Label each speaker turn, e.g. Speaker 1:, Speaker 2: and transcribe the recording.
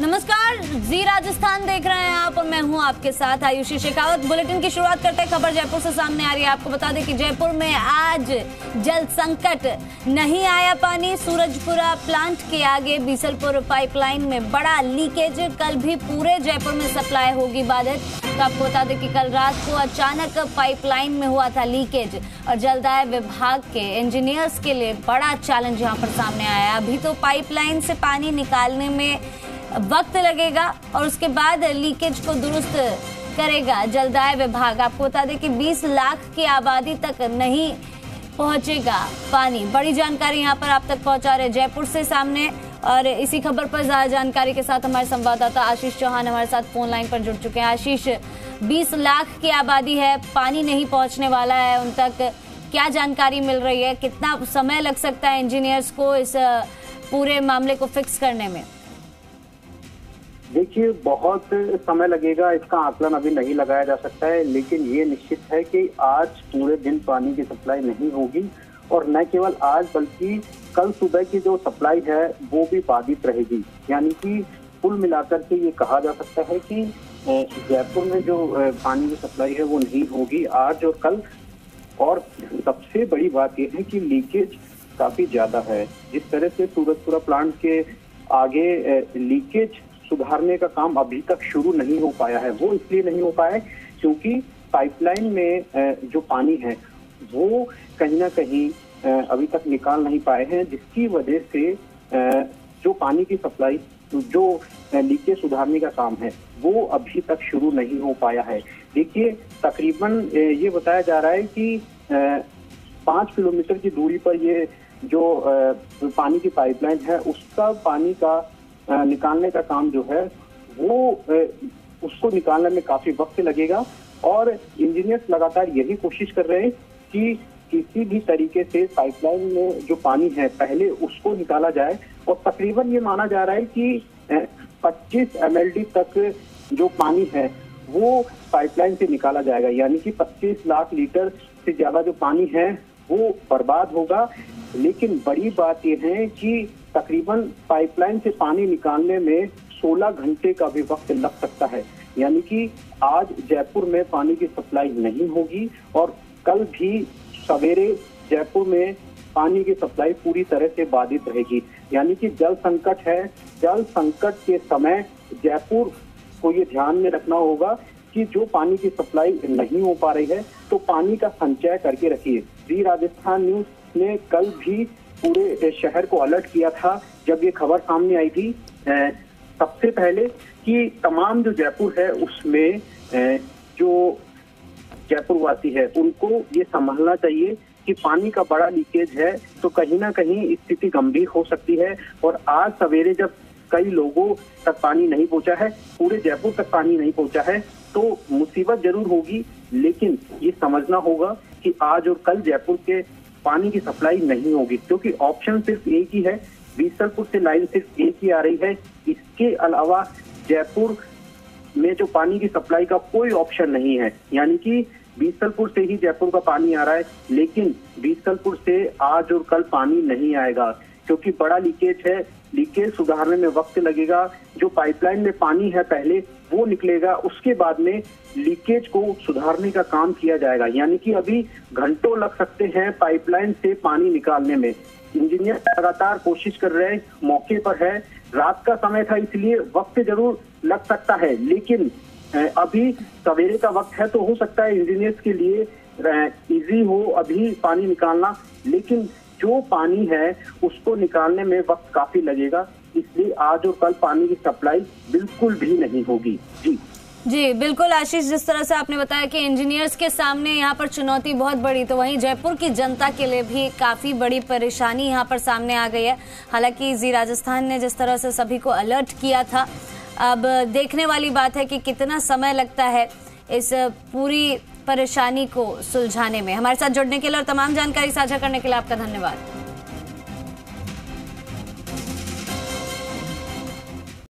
Speaker 1: नमस्कार, जी राजस्थान देख रहे हैं आप और मैं हूँ आपके साथ आयुषी शेखावत। बुलेटिन की शुरुआत करते हैं, खबर जयपुर से सामने आ रही है। आपको बता दें कि जयपुर में आज जल संकट नहीं आया पानी। सूरजपुरा प्लांट के आगे बीसलपुर पाइपलाइन में बड़ा लीकेज कल भी पूरे जयपुर में सप्लाई होगी बाधित। तो आपको बता दें कि कल रात को अचानक पाइपलाइन में हुआ था लीकेज और जलदाय विभाग के इंजीनियर्स के लिए बड़ा चैलेंज यहाँ पर सामने आया अभी तो पाइपलाइन से पानी निकालने में वक्त लगेगा और उसके बाद लीकेज को दुरुस्त करेगा। जलदाय विभाग आपको बता दें कि 20 लाख की आबादी तक नहीं पहुंचेगा पानी। बड़ी जानकारी यहाँ पर आप तक पहुँचा रहे जयपुर से सामने। और इसी खबर पर ज़्यादा जानकारी के साथ हमारे संवाददाता आशीष चौहान हमारे साथ फ़ोन लाइन पर जुड़ चुके हैं। आशीष 20 लाख की आबादी है, पानी नहीं पहुँचने वाला है, उन तक क्या जानकारी मिल रही है? कितना समय लग सकता है इंजीनियर्स को इस पूरे मामले को फिक्स करने में?
Speaker 2: देखिए, बहुत समय लगेगा, इसका आकलन अभी नहीं लगाया जा सकता है, लेकिन ये निश्चित है कि आज पूरे दिन पानी की सप्लाई नहीं होगी, और न केवल आज, बल्कि कल सुबह की जो सप्लाई है, वो भी बाधित रहेगी। यानी कि कुल मिलाकर के ये कहा जा सकता है कि जयपुर में जो पानी की सप्लाई है, वो नहीं होगी आज और कल। और सबसे बड़ी बात यह है कि लीकेज काफ़ी ज़्यादा है। जिस तरह से सूरजपुरा प्लांट के आगे लीकेज सुधारने का काम अभी तक शुरू नहीं हो पाया है। वो इसलिए नहीं हो पाया क्योंकि पाइपलाइन में जो पानी है, वो कहीं ना कहीं अभी तक निकाल नहीं पाए हैं, जिसकी वजह से जो पानी की सप्लाई जो लीकेज सुधारने का काम है, वो अभी तक शुरू नहीं हो पाया है। देखिए, तकरीबन ये बताया जा रहा है कि पाँच किलोमीटर की दूरी पर ये जो पानी की पाइपलाइन है, उसका पानी का निकालने का काम जो है, वो उसको निकालने में काफ़ी वक्त लगेगा और इंजीनियर्स लगातार यही कोशिश कर रहे हैं कि किसी भी तरीके से पाइपलाइन में जो पानी है, पहले उसको निकाला जाए और तकरीबन ये माना जा रहा है कि 25 एमएलडी तक जो पानी है, वो पाइपलाइन से निकाला जाएगा। यानी कि 25 लाख लीटर से ज़्यादा जो पानी है, वो बर्बाद होगा। लेकिन बड़ी बात यह है कि तकरीबन पाइपलाइन से पानी निकालने में 16 घंटे का भी वक्त लग सकता है। यानी कि आज जयपुर में पानी की सप्लाई नहीं होगी और कल भी सवेरे जयपुर में पानी की सप्लाई पूरी तरह से बाधित रहेगी। यानी कि जल संकट है। जल संकट के समय जयपुर को ये ध्यान में रखना होगा कि जो पानी की सप्लाई नहीं हो पा रही है तो पानी का संचय करके रखिए। जी राजस्थान न्यूज़ ने कल भी पूरे शहर को अलर्ट किया था जब ये खबर सामने आई थी। सबसे पहले कि तमाम जो जयपुर है, उसमें जो जयपुर वासी है, उनको ये संभालना चाहिए कि पानी का बड़ा लीकेज है तो कहीं ना कहीं स्थिति गंभीर हो सकती है। और आज सवेरे जब कई लोगों तक पानी नहीं पहुँचा है, पूरे जयपुर तक पानी नहीं पहुँचा है तो मुसीबत ज़रूर होगी। लेकिन ये समझना होगा कि आज और कल जयपुर के पानी की सप्लाई नहीं होगी, क्योंकि ऑप्शन सिर्फ़ एक ही है। बीसलपुर से लाइन सिर्फ़ एक ही आ रही है। इसके अलावा जयपुर में जो पानी की सप्लाई का कोई ऑप्शन नहीं है। यानी कि बीसलपुर से ही जयपुर का पानी आ रहा है, लेकिन बीसलपुर से आज और कल पानी नहीं आएगा। क्योंकि बड़ा लीकेज है, लीकेज सुधारने में वक्त लगेगा, जो पाइपलाइन में पानी है पहले, वो निकलेगा, उसके बाद में लीकेज को सुधारने का काम किया जाएगा। यानी कि अभी घंटों लग सकते हैं पाइपलाइन से पानी निकालने में। इंजीनियर लगातार कोशिश कर रहे हैं, मौके पर है। रात का समय था इसलिए वक्त ज़रूर लग सकता है, लेकिन अभी सवेरे का वक्त है तो हो सकता है इंजीनियर्स के लिए इजी हो अभी पानी निकालना, लेकिन जो पानी है, उसको निकालने में वक्त काफ़ी लगेगा। इसलिए आज और कल पानी की सप्लाई बिल्कुल भी नहीं होगी। जी।
Speaker 1: जी, बिल्कुल आशीष, जिस तरह से आपने बताया कि इंजीनियर्स के सामने यहाँ पर चुनौती बहुत बड़ी तो वहीं जयपुर की जनता के लिए भी काफ़ी बड़ी परेशानी यहाँ पर सामने आ गई है। हालाँकि जी, राजस्थान ने जिस तरह से सभी को अलर्ट किया था, अब देखने वाली बात है कि कितना समय लगता है इस पूरी परेशानी को सुलझाने में। हमारे साथ जुड़ने के लिए और तमाम जानकारी साझा करने के लिए आपका धन्यवाद।